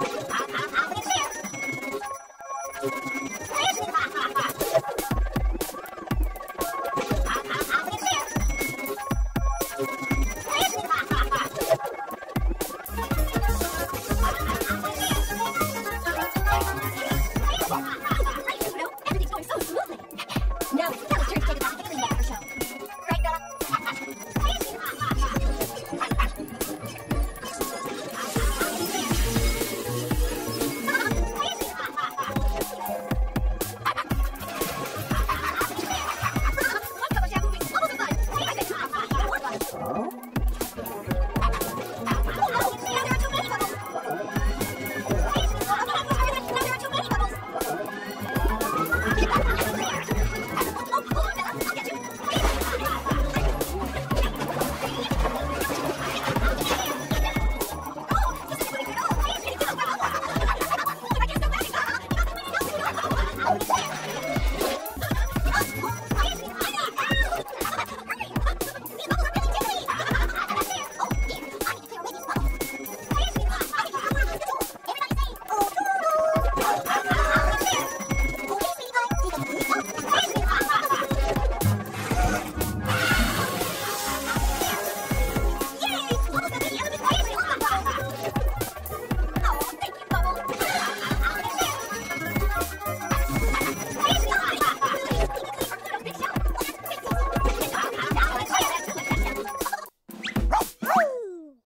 I'll, I'll, I'll fix it.